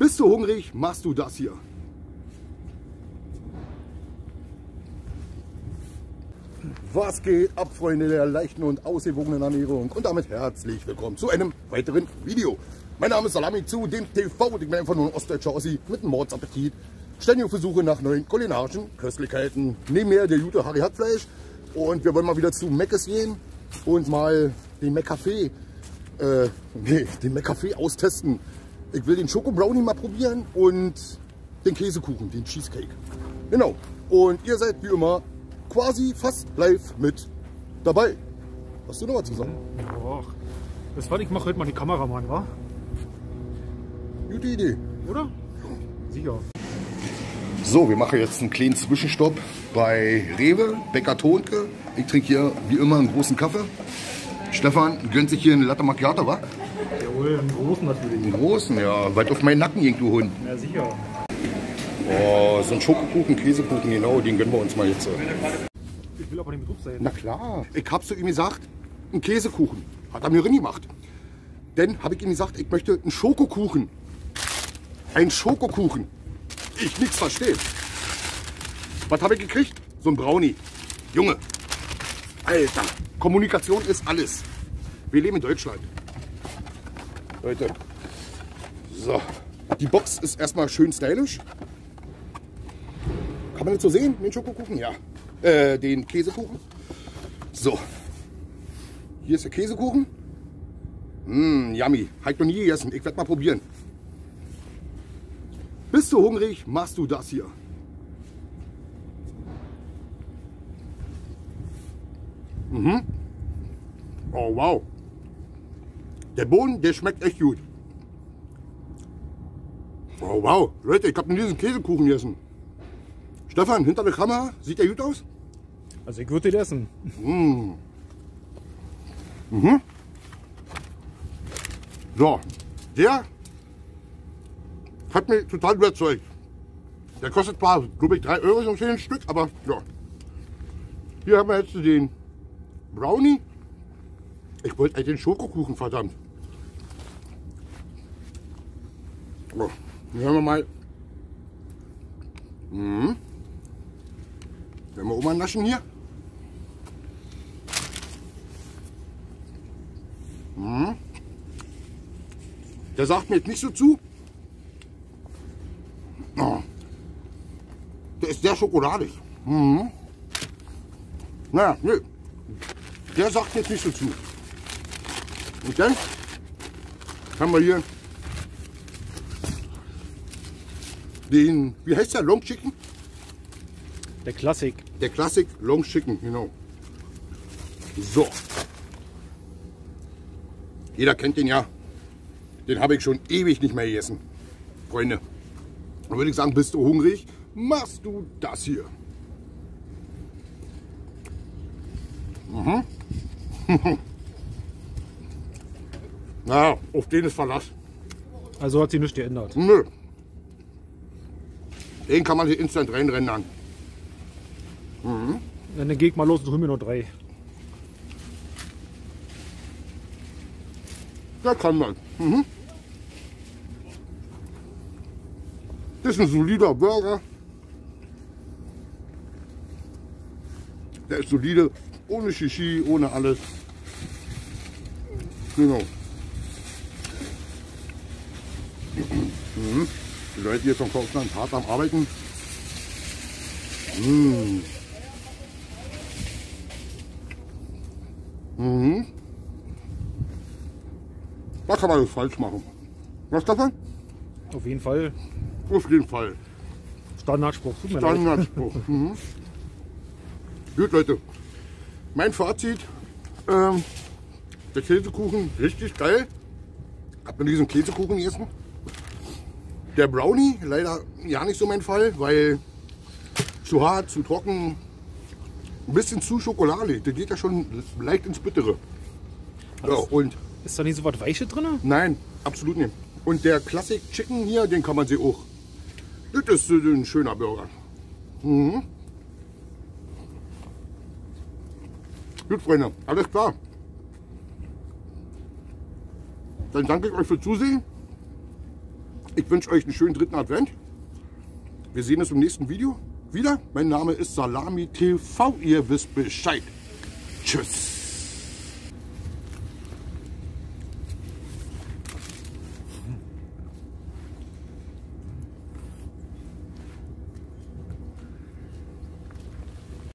Bist du hungrig, machst du das hier. Was geht ab, Freunde der leichten und ausgewogenen Ernährung? Und damit herzlich willkommen zu einem weiteren Video. Mein Name ist Salami zu dem TV und ich bin einfach nur ein ostdeutscher Ossi mit einem Mordsappetit. Ständig auf Versuche nach neuen kulinarischen Köstlichkeiten. Neben mir der gute Harry Hackfleisch. Und wir wollen mal wieder zu Meckes gehen und mal den McCafé, äh, nee, den McCafé austesten. Ich will den Schoko Brownie mal probieren und den Käsekuchen, den Cheesecake. Genau. Und ihr seid wie immer quasi fast live mit dabei. Hast du noch was zu sagen? Och, das war, ich mache heute mal die Kameramann, wa? Gute Idee. Oder? Sicher. So, wir machen jetzt einen kleinen Zwischenstopp bei Rewe, Bäcker Tonke. Ich trinke hier wie immer einen großen Kaffee. Stefan gönnt sich hier eine Latte Macchiato, wa? Jawohl, einen großen natürlich. Einen großen, ja. Weit auf meinen Nacken du Hund. Ja, sicher. Oh, so ein Schokokuchen, Käsekuchen, genau, den gönnen wir uns mal jetzt. Ich will aber nicht mit drauf sein. Na klar. Ich hab's zu ihm gesagt, ein Käsekuchen. Hat er mir rein gemacht. Denn habe ich ihm gesagt, ich möchte einen Schokokuchen. Ein Schokokuchen. Ich nichts verstehe. Was habe ich gekriegt? So ein Brownie. Junge. Alter. Kommunikation ist alles. Wir leben in Deutschland. Leute. So. Die Box ist erstmal schön stylisch. Kann man das so sehen, den Schokokuchen? Ja. Äh, den Käsekuchen. So. Hier ist der Käsekuchen. Mmm, yummy. Ich noch nie gegessen. Ich werde mal probieren. Bist du hungrig, machst du das hier. Mhm. Oh, wow. Der Boden, der schmeckt echt gut. Oh, wow. Leute, ich habe noch diesen Käsekuchen gegessen. Stefan, hinter der Kamera, sieht der gut aus? Also ich würde den essen. So, der hat mich total überzeugt. Der kostet zwar, glaube ich, 3 Euro so ein Stück, aber ja. Hier haben wir jetzt den Brownie. Ich wollte eigentlich den Schokokuchen, verdammt. Hier haben wir mal. Mhm. Werden wir Oma naschen hier. Mhm. Der sagt mir jetzt nicht so zu. Oh. Der ist sehr schokoladig. Mhm. Naja, nö. Der sagt jetzt nicht so zu. Und dann haben wir hier den, wie heißt der, Long Chicken? Der Klassik. Der Classic Long Chicken, genau. So. Jeder kennt den ja. Den habe ich schon ewig nicht mehr gegessen. Freunde. Dann würde ich sagen, bist du hungrig, machst du das hier. Mhm. Na, auf den ist Verlass. Also hat sich nichts geändert. Nö. Den kann man hier instant reinrennen an. Dann geh ich mal los und hol mir noch drei. Ja, kann man. Mhm. Das ist ein solider Burger. Der ist solide, ohne Shishi, ohne alles. Genau. Mhm. Die Leute hier vom Kaufland hart am Arbeiten. Mhm. Mhm. Da kann man das falsch machen. Was davon? Auf jeden Fall Auf jeden Fall. Standardspruch. Tut mir leid. Standardspruch. mhm. Gut, Leute. Mein Fazit. Ähm, der Käsekuchen, richtig geil. Hab mir diesen Käsekuchen gegessen. Der Brownie, leider ja nicht so mein Fall, weil zu hart, zu trocken, ein bisschen zu schokoladig. Der geht ja schon leicht ins Bittere. Ja, und Ist da nicht so was Weiches drin? Nein, absolut nicht. Und der Classic Chicken hier, den kann man sich auch. Das ist ein schöner Burger. Mhm. Gut, Freunde, alles klar. Dann danke ich euch für Zusehen. Ich wünsche euch einen schönen dritten Advent. Wir sehen uns im nächsten Video wieder. Mein Name ist Salami TV. Ihr wisst Bescheid. Tschüss.